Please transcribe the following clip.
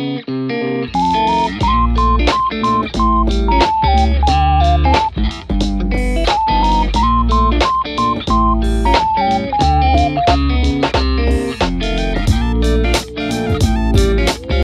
Música